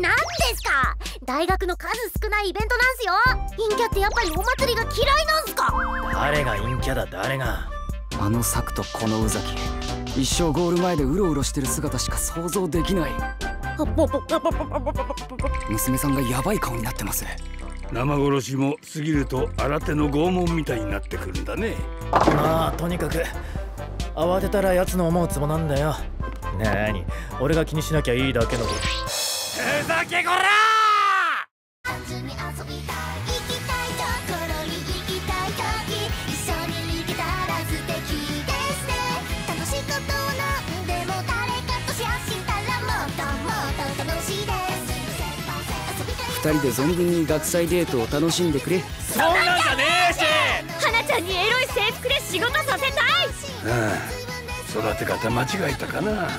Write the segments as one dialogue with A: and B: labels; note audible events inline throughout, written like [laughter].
A: 何ですか？大学の数少ないイベントなんすよ。陰キャってやっぱりお祭りが嫌いなんすか？
B: 誰が陰キャだ誰が。
C: あの策とこの宇崎。一生ゴール前でうろうろしてる姿しか想像できない。娘さんがヤバい顔になってます
D: 生殺しも過ぎると新手の拷問みたいになってくるんだね
B: まあとにかく慌てたら奴の思うツボなんだよなに俺が気にしなきゃいいだけのふざけこら
C: 二人で存分に学祭デートを楽しんでくれ。
B: そんなんじゃねえし
A: 花ちゃんにエロい制服で仕事させたい。
D: ああ。育て方間違えたかな。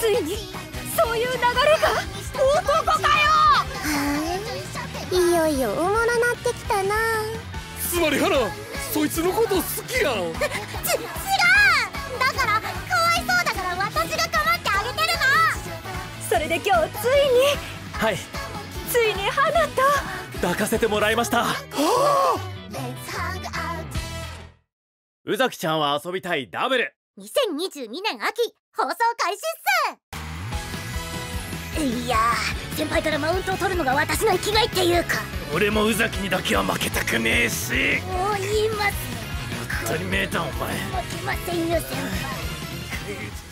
A: ついに。そういう流れよいよ大物なってきたな。
D: つまり花そいつのこと好きや [laughs]
A: ち違う。だからかわいそうだから私が構ってあげてるの。それで今日ついに
B: はい。
A: ついに花と。
B: 抱かせてもらいました。宇崎ちゃんは遊びたいダブル。
A: 2022年秋放送開始っすいやー先輩からマウントを取るのが私の生きがいっていうか。
B: 俺も宇崎にだけは負けたくねえし。
A: もう言います
B: 本当に見えたお前。
A: 負けませんよ先輩